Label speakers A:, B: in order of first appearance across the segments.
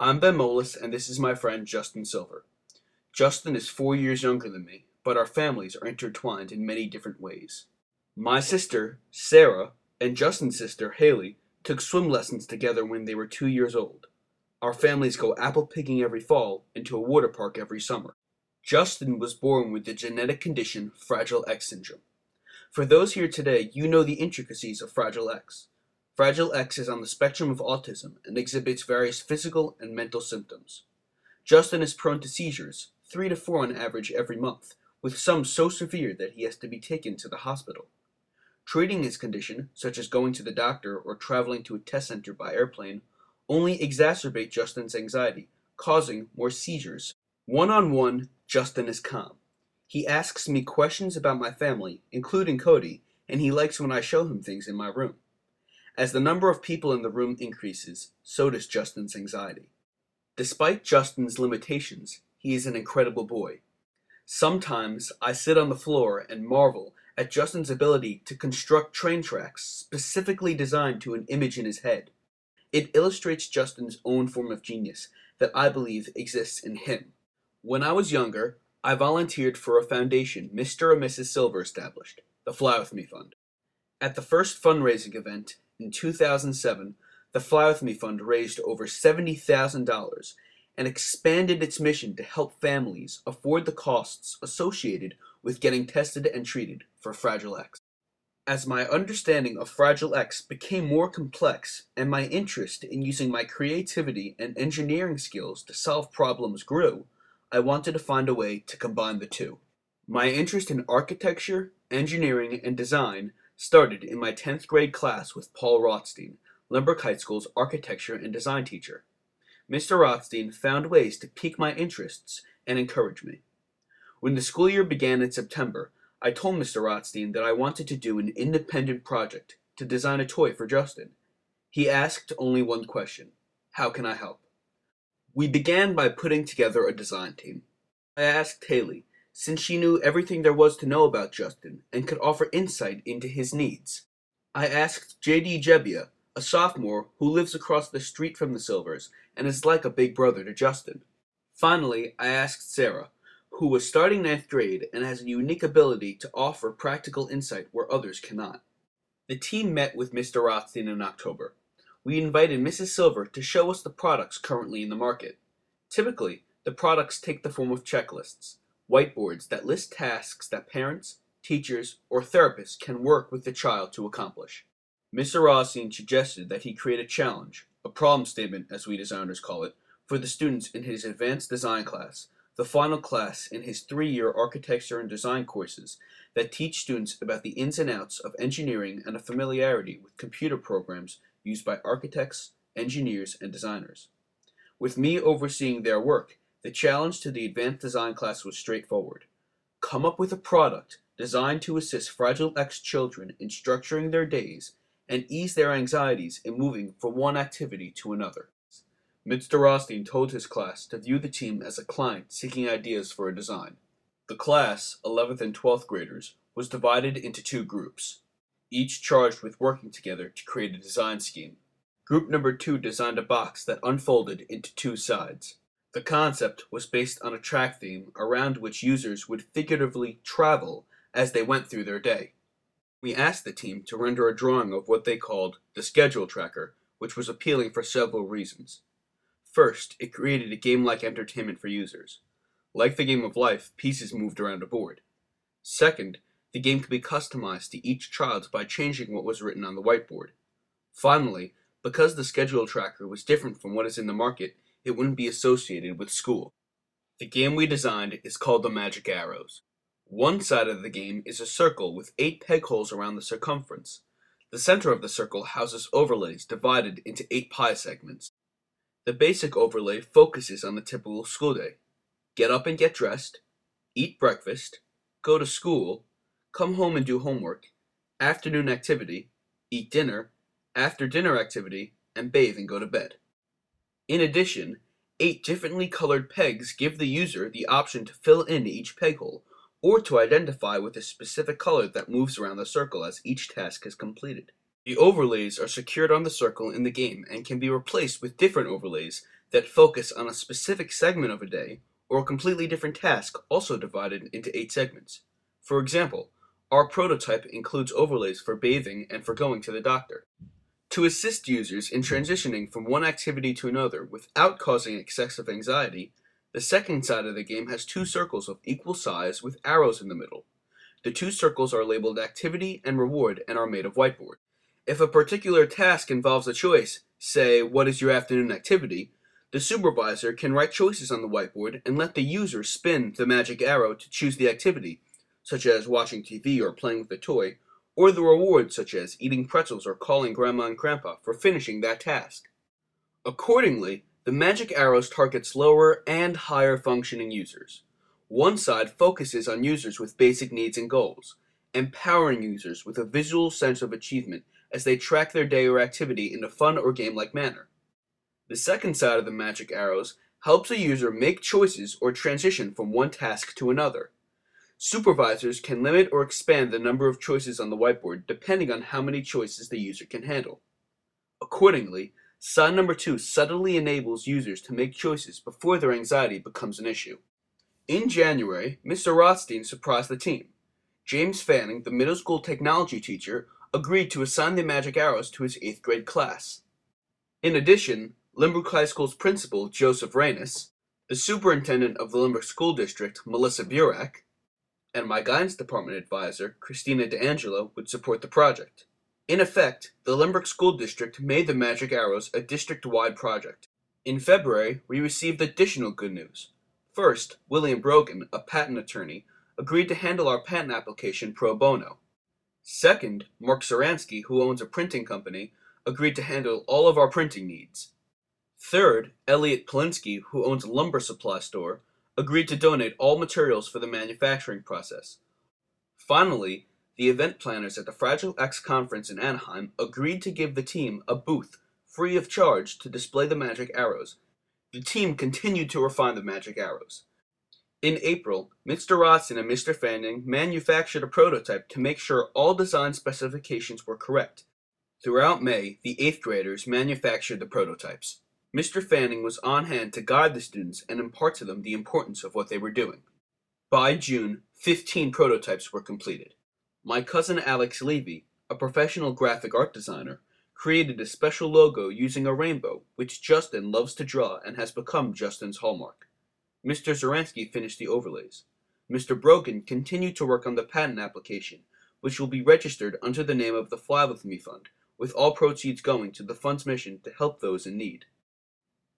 A: I'm Ben Moelis, and this is my friend Justin Silver. Justin is four years younger than me, but our families are intertwined in many different ways. My sister, Sarah, and Justin's sister, Haley, took swim lessons together when they were two years old. Our families go apple picking every fall and to a water park every summer. Justin was born with the genetic condition Fragile X syndrome. For those here today, you know the intricacies of Fragile X. Fragile X is on the spectrum of autism and exhibits various physical and mental symptoms. Justin is prone to seizures, three to four on average every month, with some so severe that he has to be taken to the hospital. Treating his condition, such as going to the doctor or traveling to a test center by airplane, only exacerbate Justin's anxiety, causing more seizures. One on one, Justin is calm. He asks me questions about my family, including Cody, and he likes when I show him things in my room. As the number of people in the room increases, so does Justin's anxiety. Despite Justin's limitations, he is an incredible boy. Sometimes I sit on the floor and marvel at Justin's ability to construct train tracks specifically designed to an image in his head. It illustrates Justin's own form of genius that I believe exists in him. When I was younger, I volunteered for a foundation Mr. and Mrs. Silver established, the Fly With Me Fund. At the first fundraising event in 2007, the Fly With Me Fund raised over $70,000 and expanded its mission to help families afford the costs associated with getting tested and treated for Fragile X. As my understanding of Fragile X became more complex and my interest in using my creativity and engineering skills to solve problems grew, I wanted to find a way to combine the two. My interest in architecture, engineering, and design started in my 10th grade class with Paul Rothstein, Lynbrook High School's architecture and design teacher. Mr. Rothstein found ways to pique my interests and encourage me. When the school year began in September, I told Mr. Rothstein that I wanted to do an independent project to design a toy for Justin. He asked only one question How can I help? We began by putting together a design team. I asked Haley, since she knew everything there was to know about Justin and could offer insight into his needs. I asked J.D. Jebbia, a sophomore who lives across the street from the Silvers and is like a big brother to Justin. Finally, I asked Sarah, who was starting ninth grade and has a unique ability to offer practical insight where others cannot. The team met with Mr. Rothstein in October. We invited Mrs. Silver to show us the products currently in the market. Typically, the products take the form of checklists, whiteboards that list tasks that parents, teachers, or therapists can work with the child to accomplish. Mr. Rothstein suggested that he create a challenge, a problem statement as we designers call it, for the students in his advanced design class the final class in his three-year architecture and design courses that teach students about the ins and outs of engineering and a familiarity with computer programs used by architects, engineers, and designers. With me overseeing their work, the challenge to the advanced design class was straightforward. Come up with a product designed to assist Fragile X children in structuring their days and ease their anxieties in moving from one activity to another. Mr. Rothstein told his class to view the team as a client seeking ideas for a design. The class, 11th and 12th graders, was divided into two groups, each charged with working together to create a design scheme. Group number two designed a box that unfolded into two sides. The concept was based on a track theme around which users would figuratively travel as they went through their day. We asked the team to render a drawing of what they called the schedule tracker, which was appealing for several reasons. First, it created a game-like entertainment for users. Like the game of life, pieces moved around a board. Second, the game could be customized to each child by changing what was written on the whiteboard. Finally, because the schedule tracker was different from what is in the market, it wouldn't be associated with school. The game we designed is called the Magic Arrows. One side of the game is a circle with eight peg holes around the circumference. The center of the circle houses overlays divided into eight pie segments. The basic overlay focuses on the typical school day. Get up and get dressed, eat breakfast, go to school, come home and do homework, afternoon activity, eat dinner, after dinner activity, and bathe and go to bed. In addition, eight differently colored pegs give the user the option to fill in each peg hole, or to identify with a specific color that moves around the circle as each task is completed. The overlays are secured on the circle in the game and can be replaced with different overlays that focus on a specific segment of a day or a completely different task also divided into eight segments. For example, our prototype includes overlays for bathing and for going to the doctor. To assist users in transitioning from one activity to another without causing excessive anxiety, the second side of the game has two circles of equal size with arrows in the middle. The two circles are labeled activity and reward and are made of whiteboard. If a particular task involves a choice, say, what is your afternoon activity, the supervisor can write choices on the whiteboard and let the user spin the magic arrow to choose the activity, such as watching TV or playing with a toy, or the reward, such as eating pretzels or calling grandma and grandpa for finishing that task. Accordingly, the magic arrows target slower and higher functioning users. One side focuses on users with basic needs and goals, empowering users with a visual sense of achievement as they track their day or activity in a fun or game like manner. The second side of the magic arrows helps a user make choices or transition from one task to another. Supervisors can limit or expand the number of choices on the whiteboard depending on how many choices the user can handle. Accordingly, side number two subtly enables users to make choices before their anxiety becomes an issue. In January, Mr. Rothstein surprised the team. James Fanning, the middle school technology teacher, agreed to assign the magic arrows to his 8th grade class. In addition, Lynbrook High School's principal, Joseph Reynes, the superintendent of the Lynbrook School District, Melissa Burak, and my guidance department advisor, Christina D'Angelo, would support the project. In effect, the Lynbrook School District made the Magic Arrows a district-wide project. In February, we received additional good news. First, William Brogan, a patent attorney, agreed to handle our patent application pro bono. Second, Mark Saransky, who owns a printing company, agreed to handle all of our printing needs. Third, Elliot Polinsky, who owns a lumber supply store, agreed to donate all materials for the manufacturing process. Finally, the event planners at the Fragile X conference in Anaheim agreed to give the team a booth free of charge to display the magic arrows. The team continued to refine the magic arrows. In April, Mr. Rothstein and Mr. Fanning manufactured a prototype to make sure all design specifications were correct. Throughout May, the 8th graders manufactured the prototypes. Mr. Fanning was on hand to guide the students and impart to them the importance of what they were doing. By June, 15 prototypes were completed. My cousin Alex Levy, a professional graphic art designer, created a special logo using a rainbow, which Justin loves to draw and has become Justin's hallmark. Mr. Zoransky finished the overlays. Mr. Brogan continued to work on the patent application, which will be registered under the name of the Fly With Me Fund, with all proceeds going to the fund's mission to help those in need.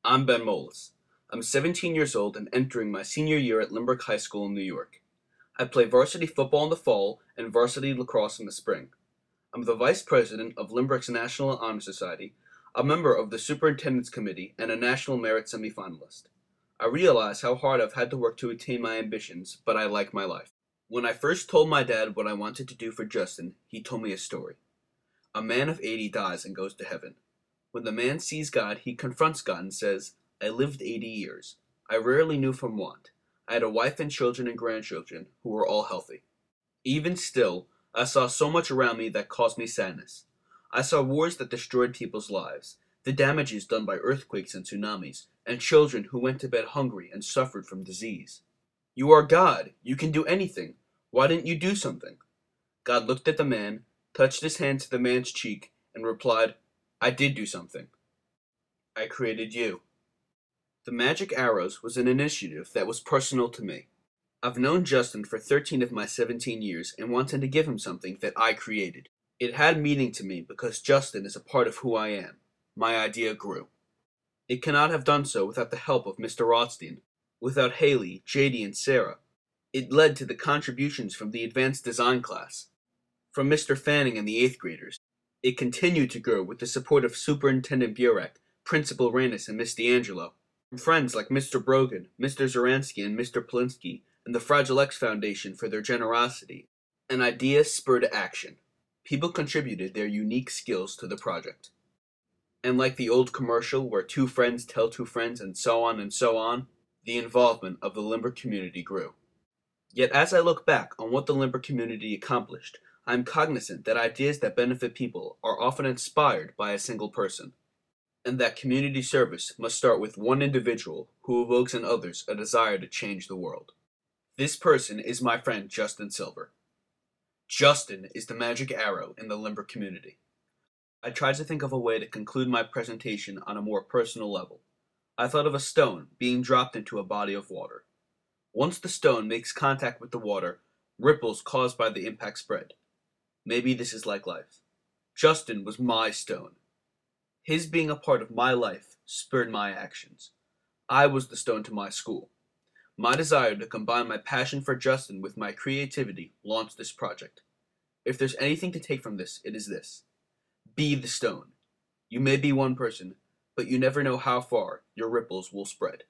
A: I'm Ben Moelis. I'm 17 years old and entering my senior year at Lynbrook High School in New York. I play varsity football in the fall and varsity lacrosse in the spring. I'm the vice president of Lynbrook's National Honor Society, a member of the Superintendent's Committee, and a National Merit semifinalist. I realize how hard I've had to work to attain my ambitions, but I like my life. When I first told my dad what I wanted to do for Justin, he told me a story. A man of 80 dies and goes to heaven. When the man sees God, he confronts God and says, I lived 80 years. I rarely knew from want. I had a wife and children and grandchildren who were all healthy. Even still, I saw so much around me that caused me sadness. I saw wars that destroyed people's lives, the damages done by earthquakes and tsunamis, and children who went to bed hungry and suffered from disease. You are God. You can do anything. Why didn't you do something? God looked at the man, touched his hand to the man's cheek, and replied, I did do something. I created you. The Magic Arrows was an initiative that was personal to me. I've known Justin for 13 of my 17 years and wanted to give him something that I created. It had meaning to me because Justin is a part of who I am. My idea grew. It cannot have done so without the help of Mr. Rothstein, without Haley, JD, and Sarah. It led to the contributions from the advanced design class, from Mr. Fanning and the 8th graders, it continued to grow with the support of Superintendent Burek, Principal Reynes, and Miss D'Angelo. From friends like Mr. Brogan, Mr. Zoransky, and Mr. Polinsky, and the Fragile X Foundation for their generosity. An idea spurred action. People contributed their unique skills to the project. And like the old commercial where two friends tell two friends and so on and so on, the involvement of the Lynbrook community grew. Yet as I look back on what the Lynbrook community accomplished, I'm cognizant that ideas that benefit people are often inspired by a single person. and that community service must start with one individual who evokes in others a desire to change the world. This person is my friend Justin Silver. Justin is the magic arrow in the Lynbrook community. I tried to think of a way to conclude my presentation on a more personal level. I thought of a stone being dropped into a body of water. Once the stone makes contact with the water, ripples caused by the impact spread. Maybe this is like life. Justin was my stone. His being a part of my life spurred my actions. I was the stone to my school. My desire to combine my passion for Justin with my creativity launched this project. If there's anything to take from this, it is this Be the stone. You may be one person, but you never know how far your ripples will spread.